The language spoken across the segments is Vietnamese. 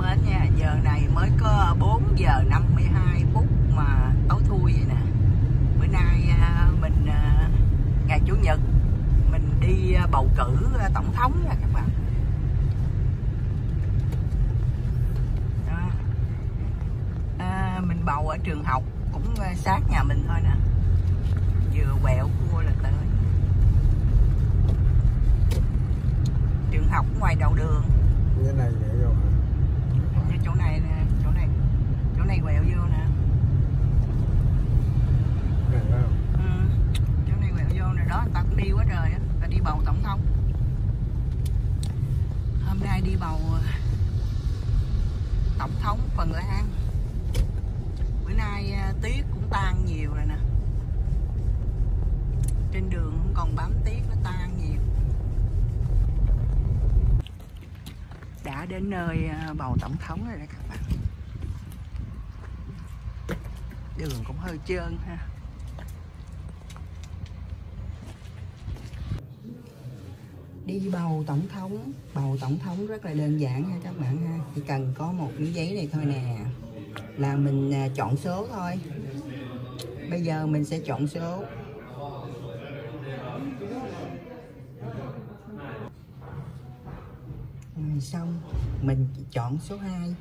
mến nha. Giờ này mới có 4 giờ 52 phút mà tối thui vậy nè. Bữa nay à, mình à, ngày chủ nhật mình đi à, bầu cử tổng thống nha các bạn. Đó. À, mình bầu ở trường học cũng sát nhà mình thôi nè. Vừa quẹo cua là tới. Trường học ngoài đầu đường. Như này vậy rồi như chỗ này nè chỗ này chỗ này quẹo vô nè. Ừ. chỗ này quẹo vô nè đó người ta cũng đi quá trời á ta đi bầu tổng thống. Hôm nay đi bầu à, tổng thống phần lan. Bữa nay à, tuyết cũng tan nhiều rồi nè. Trên đường không còn bám tuyết nó tan nhiều đã đến nơi ờ, bầu tổng thống rồi đó các bạn. Đường cũng hơi trơn ha. Đi bầu tổng thống, bầu tổng thống rất là đơn giản ha các bạn ha. Chỉ cần có một cái giấy này thôi nè. Là mình ờ, chọn số thôi. Bây giờ mình sẽ chọn số. Xong mình chỉ chọn số 2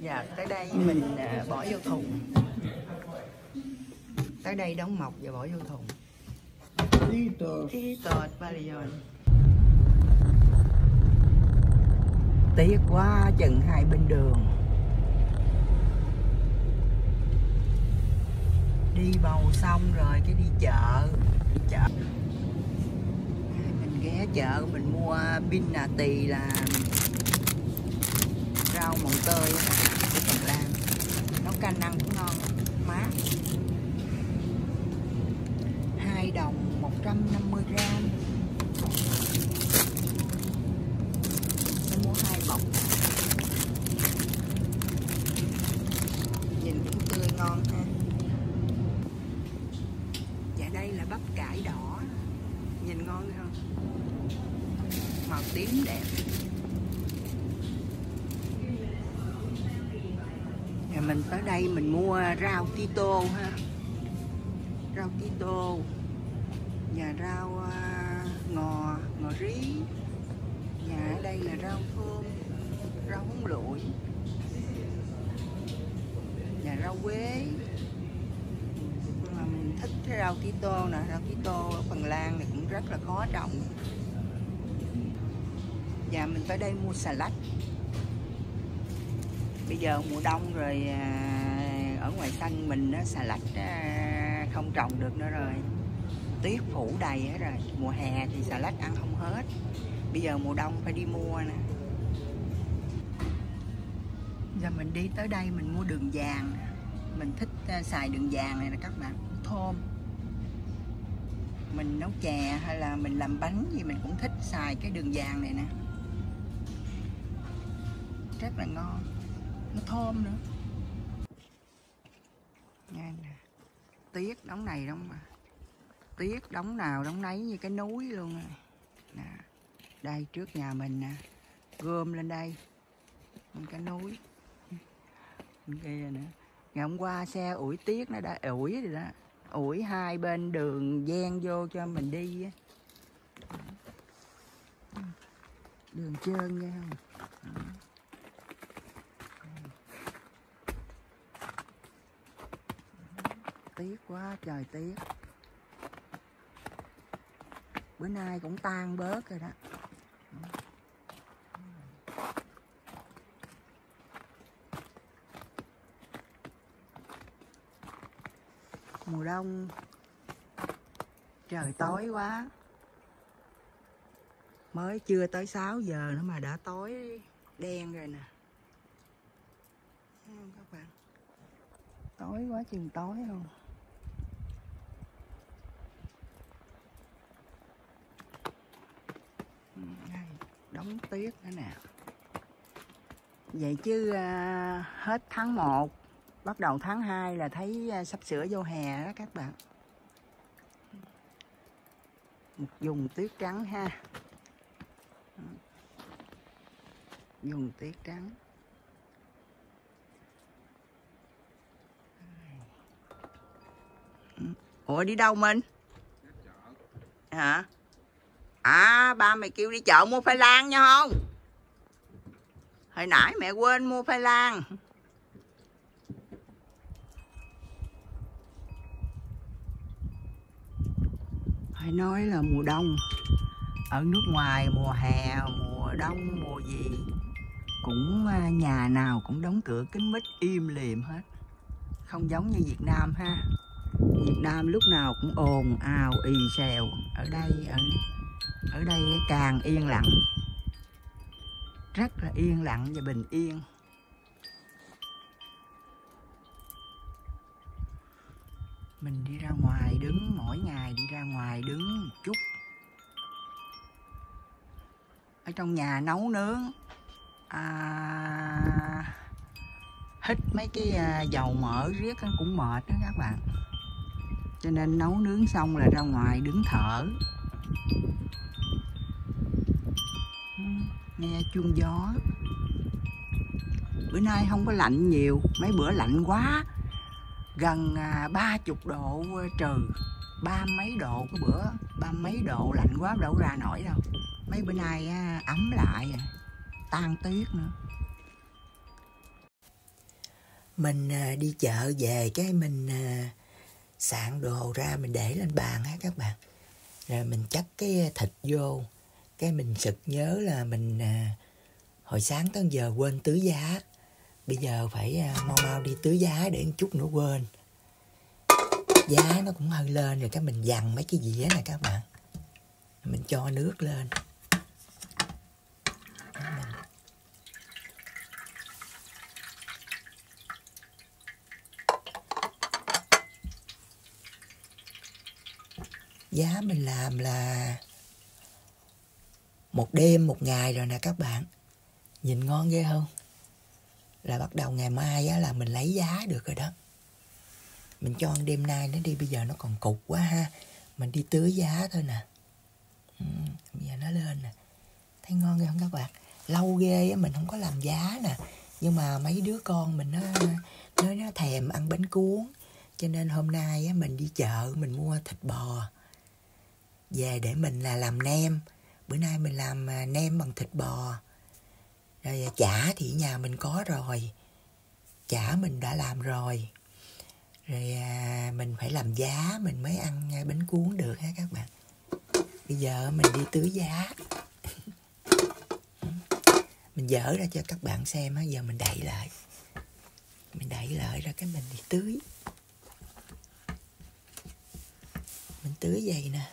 dạ tới đây mình à, bỏ vô thùng. Tới đây đóng mọc và bỏ vô thùng. Khi tọt Palion. Tiếc quá chừng hai bên đường. Đi bầu xong rồi cái đi chợ. Đi chợ chợ mình mua pin nà tì là Rau mồng tơi của Phần Lan. Nấu canh ăn cũng ngon. Mát 2 đồng 150 gram Tôi mua hai bọc Nhìn cũng tươi ngon ha Dạ đây là bắp cải đỏ Nhìn thấy không? Màu tím đẹp. Nhà mình tới đây mình mua rau tito ha. Rau tito. Và rau à, ngò ngò rí. Và ở đây là rau thơm, rau húng lụi. Và rau quế. Mà mình thích cái rau tito nè, rau tito ở Phần Lan rất là khó trồng. Và mình tới đây mua xà lách bây giờ mùa đông rồi à, ở ngoài sân mình á, xà lách không trồng được nữa rồi. Tuyết phủ đầy hết rồi. Mùa hè thì xà lách ăn không hết. Bây giờ mùa đông phải đi mua nè. Giờ mình đi tới đây mình mua đường vàng mình thích à, xài đường vàng này nè các bạn. Thơm mình nấu chè hay là mình làm bánh gì mình cũng thích, xài cái đường vàng này nè. Rất là ngon. Nó thơm nữa. Nghe nè. Tuyết đóng này đóng mà. Tuyết đóng nào đóng nấy như cái núi luôn à. nè, đây trước nhà mình nè. Gom lên đây. Một cái núi. Bên kia nữa ngày hôm qua xe ủi tuyết nó đã ủi rồi đó ủi hai bên đường gian vô cho mình đi á. Đường trơn nha. Không tiếc quá, trời tiếc. Bữa nay cũng tan bớt rồi đó. Mùa đông. Trời tối quá. Mới chưa tới 6 giờ nữa mà đã tối đen rồi nè. Thấy không các bạn? Tối quá chừng tối không Ừ, đây đóng tuyết nữa nè. Vậy chứ à, hết tháng 1 bắt đầu tháng 2 là thấy à, sắp sửa vô hè đó các bạn. Một vùng tuyết trắng ha. Dùng tuyết trắng. Ủa, đi đâu mình? Hả? À ba mày kêu đi chợ mua khoai lang nha không? Hồi nãy mẹ quên mua khoai lang. Phải nói là mùa đông. Ở nước ngoài mùa hè, mùa đông, mùa gì, cũng à, nhà nào cũng đóng cửa kín mít, im lìm hết. Không giống như Việt Nam ha. Việt Nam lúc nào cũng ồn, ào, ì, xèo. Ở đây, ở ở đây càng yên lặng. Rất là yên lặng và bình yên. Mình đi ra ngoài đứng mỗi ngày đi ra ngoài đứng một chút. Ở trong nhà nấu nướng à, hít mấy cái à, dầu mỡ riết cũng mệt đó các bạn. Cho nên nấu nướng xong là ra ngoài đứng thở. Nghe chuông gió. Bữa nay không có lạnh nhiều mấy bữa lạnh quá gần à, ba chục độ ờ, trừ ba mấy độ, cái bữa ba mấy độ lạnh quá đâu ra nổi đâu. Mấy bữa nay ấm lại à, tan tuyết nữa. Mình à, đi chợ về cái mình sạn đồ ra mình để lên bàn á các bạn. Rồi mình chắc cái thịt vô, cái mình sực nhớ là mình hồi sáng tới giờ quên tưới giá bây giờ phải à, mau mau đi tưới giá để một chút nữa quên. Giá nó cũng hơi lên rồi các mình dằn mấy cái dĩa này các bạn. Mình cho nước lên. Giá mình làm là một đêm, một ngày rồi nè các bạn. Nhìn ngon ghê không? Là bắt đầu ngày mai á, là mình lấy giá được rồi đó. Mình cho ăn đêm nay nó đi bây giờ nó còn cục quá ha. Mình đi tưới giá thôi nè. Ừ, bây giờ nó lên nè. Thấy ngon ghê không các bạn? Lâu ghê á mình không có làm giá nè. Nhưng mà mấy đứa con mình nó nó nó thèm ăn bánh cuốn. Cho nên hôm nay á mình đi chợ mình mua thịt bò. Về để mình là làm nem. Bữa nay mình làm à, nem bằng thịt bò rồi à, chả thì nhà mình có rồi. Chả mình đã làm rồi. Rồi à, mình phải làm giá, mình mới ăn à, bánh cuốn được ha các bạn? Bây giờ mình đi tưới giá. Mình dở ra cho các bạn xem á, giờ mình đậy lại. Mình đậy lại ra cái mình đi tưới. Mình tưới vậy nè.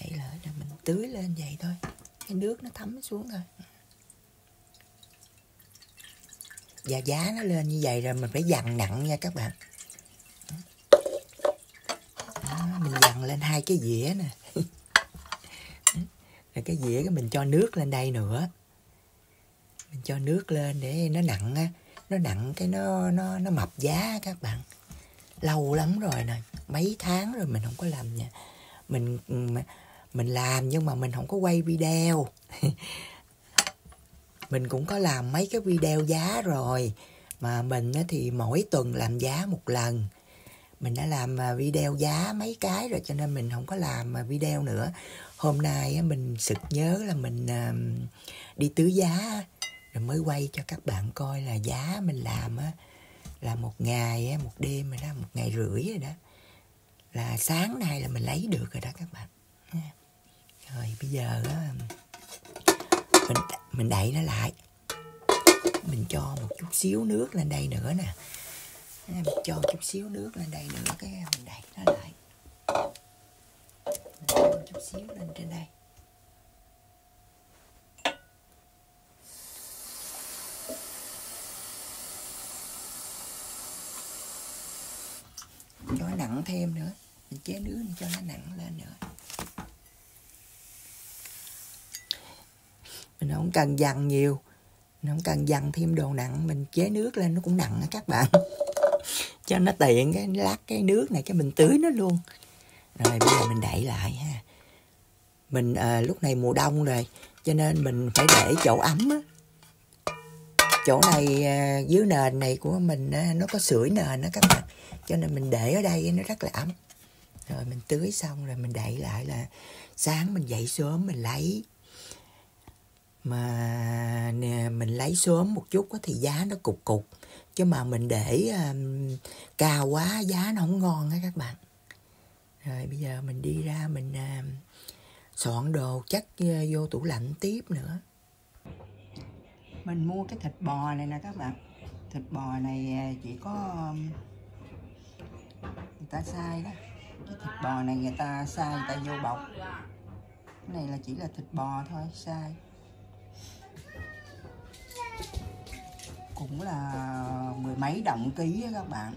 Đậy lại rồi mình tưới lên vậy thôi. Cái nước nó thấm xuống thôi. Và giá nó lên như vậy rồi mình phải dằn nặng nha các bạn. Đó, mình dằn lên hai cái dĩa nè. Rồi cái dĩa cái mình cho nước lên đây nữa. Mình cho nước lên để nó nặng á. Nó nặng cái nó nó nó mập giá các bạn. Lâu lắm rồi nè mấy tháng rồi mình không có làm nha. Mình mình làm nhưng mà mình không có quay video. mình cũng có làm mấy cái video giá rồi. Mà mình thì mỗi tuần làm giá một lần. Mình đã làm à, video giá mấy cái rồi cho nên mình không có làm à, video nữa. Hôm nay mình sực nhớ là mình à, đi tứ giá rồi mới quay cho các bạn coi là giá mình làm là một ngày một đêm rồi đó, một ngày rưỡi rồi đó. Là sáng nay là mình lấy được rồi đó các bạn. Rồi bây giờ mình mình đậy nó lại. Mình cho một chút xíu nước lên đây nữa nè. Mình cho chút xíu nước lên đây nữa, cái mình đậy nó lại. Mình cho một chút xíu lên trên đây. Cho nó nặng thêm nữa. Mình chế nước mình cho nó nặng lên nữa. Không cần dằn nhiều. Mình không cần dằn thêm đồ nặng mình chế nước lên nó cũng nặng á các bạn. Cho nó tiện cái lát cái nước này cái mình tưới nó luôn. Rồi bây giờ mình đậy lại ha. Mình à, lúc này mùa đông rồi cho nên mình phải để chỗ ấm á. Chỗ này à, dưới nền này của mình á, nó có sưởi nền đó các bạn. Cho nên mình để ở đây nó rất là ấm. Rồi mình tưới xong rồi mình đậy lại là sáng mình dậy sớm mình lấy mà nè, mình lấy sớm một chút thì giá nó cục cục. Chứ mà mình để um, cao quá giá nó không ngon á các bạn. Rồi bây giờ mình đi ra mình uh, soạn đồ chắc uh, vô tủ lạnh tiếp nữa. Mình mua cái thịt bò này nè các bạn. Thịt bò này à, chỉ có um, người ta sai đó. Cái thịt bò này người ta sai người ta vô bọc. Cái này là chỉ là thịt bò thôi sai cũng là mười mấy đồng ký á các bạn.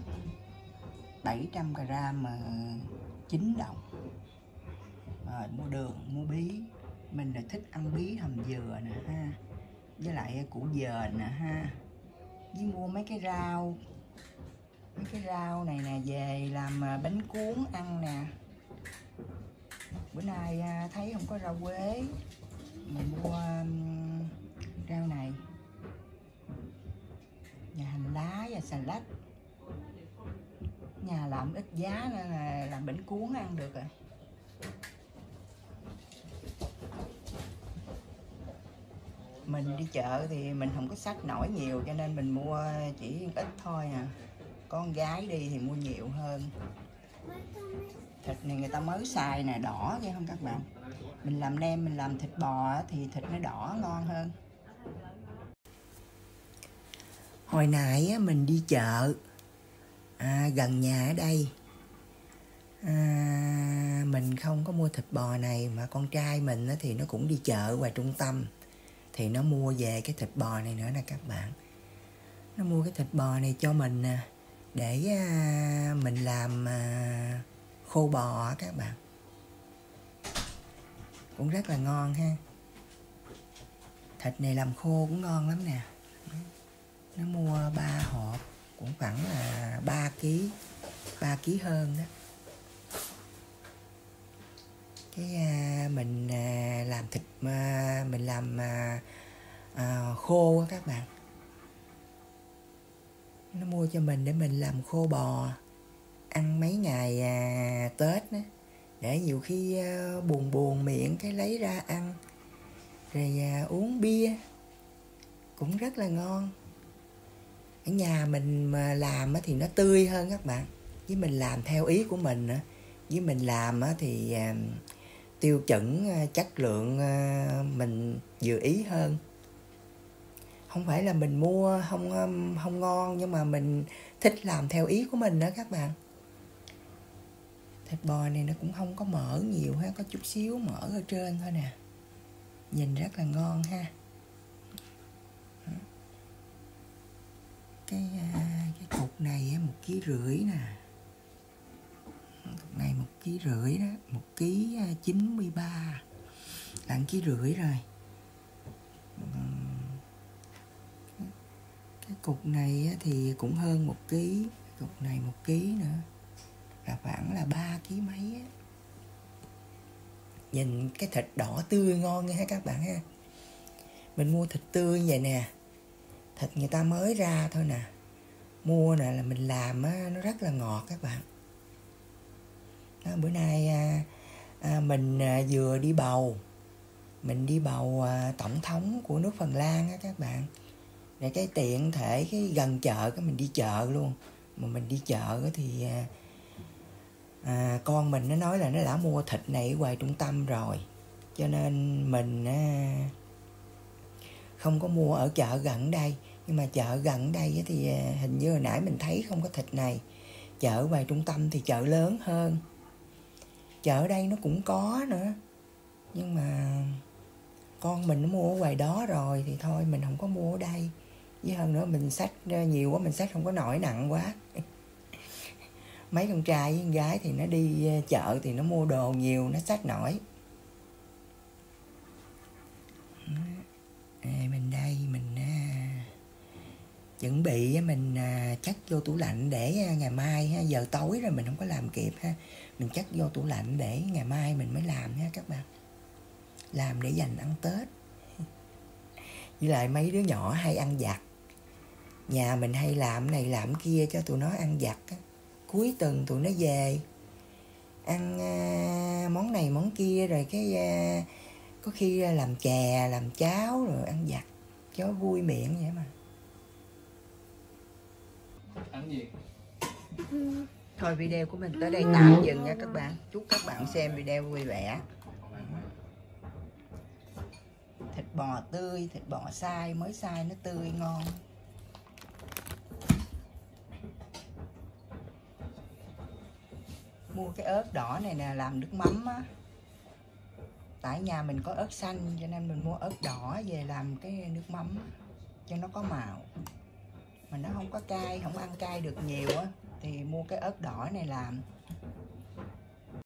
700 gram mà 9 đồng. Rồi, mua đường, mua bí. Mình là thích ăn bí hầm dừa nè ha. Với lại củ dền nè ha. Với mua mấy cái rau, mấy cái rau này nè, về làm à, bánh cuốn ăn nè. Bữa nay à, thấy không có rau quế. Mình mua rau này lá và xà lách nhà làm ít giá nên là làm bánh cuốn ăn được rồi. Mình đi chợ thì mình không có sách nổi nhiều, cho nên mình mua chỉ ít thôi à. Con gái đi thì mua nhiều hơn. Thịt này người ta mới xài nè, đỏ nghe không các bạn? Mình làm nem, mình làm thịt bò thì thịt nó đỏ ngon hơn hồi nãy mình đi chợ. À, gần nhà ở đây. À, mình không có mua thịt bò này mà con trai mình thì nó cũng đi chợ ngoài trung tâm. Thì nó mua về cái thịt bò này nữa nè các bạn. Nó mua cái thịt bò này cho mình nè để à, mình làm à, khô bò các bạn. Cũng rất là ngon ha. Thịt này làm khô cũng ngon lắm nè nó mua ba hộp cũng khoảng là 3 kg 3 kg hơn đó. Cái à, mình à, làm thịt à, mình làm à, à, khô các bạn. Nó mua cho mình để mình làm khô bò ăn mấy ngày à, tết đó để nhiều khi à, buồn buồn miệng cái lấy ra ăn. Rồi à, uống bia cũng rất là ngon ở nhà mình mà làm thì nó tươi hơn các bạn. Với mình làm theo ý của mình với mình làm thì à, tiêu chuẩn à, chất lượng à, mình vừa ý hơn. Không phải là mình mua không không ngon nhưng mà mình thích làm theo ý của mình đó các bạn. Thịt bò này nó cũng không có mỡ nhiều ha, có chút xíu mỡ ở trên thôi nè. Nhìn rất là ngon ha. Cái à, cái cục này một ký rưỡi nè. Cục này một ký rưỡi đó một ký à, chín mươi ba. Là một ký rưỡi rồi. Cái cục này thì cũng hơn một ký cục này một ký nữa. Là khoảng là ba ký mấy á. Nhìn cái thịt đỏ tươi ngon nha các bạn ha. Mình mua thịt tươi như vậy nè thịt người ta mới ra thôi nè. Mua nè là mình làm á, nó rất là ngọt các bạn. Đó, bữa nay à, à, mình à, vừa đi bầu. Mình đi bầu à, tổng thống của nước Phần Lan á các bạn. Để cái tiện thể cái gần chợ cái mình đi chợ luôn. Mà mình đi chợ thì à, à, con mình nó nói là nó đã mua thịt này ở ngoài trung tâm rồi. Cho nên mình à, không có mua ở chợ gần đây nhưng mà chợ gần đây thì à, hình như hồi nãy mình thấy không có thịt này. Chợ ngoài trung tâm thì chợ lớn hơn. Chợ ở đây nó cũng có nữa. Nhưng mà con mình nó mua ở ngoài đó rồi thì thôi, mình không có mua ở đây. Với hơn nữa mình sách à, nhiều quá mình sách không có nổi nặng quá. Mấy con trai với con gái thì nó đi à, chợ thì nó mua đồ nhiều, nó sách nổi à, mình đây mình à, chuẩn bị mình à, chắc vô tủ lạnh để à, ngày mai ha, giờ tối rồi mình không có làm kịp ha. Mình chắc vô tủ lạnh để ngày mai mình mới làm ha các bạn. Làm để dành ăn tết. Với lại mấy đứa nhỏ hay ăn giặt nhà mình hay làm này làm kia cho tụi nó ăn vặt cuối tuần tụi nó về. Ăn à, món này món kia rồi cái có khi làm chè làm cháo rồi ăn vặt. Cho vui miệng vậy mà ăn gì? Thôi video của mình tới đây tạm dừng nha các bạn. Chúc các bạn xem video vui vẻ. Thịt bò tươi, thịt bò xay mới xay nó tươi ngon. Mua cái ớt đỏ này nè, làm nước mắm á. Tại nhà mình có ớt xanh, cho nên mình mua ớt đỏ về làm cái nước mắm cho nó có màu mà nó không có cay, không ăn cay được nhiều á, thì mua cái ớt đỏ này làm.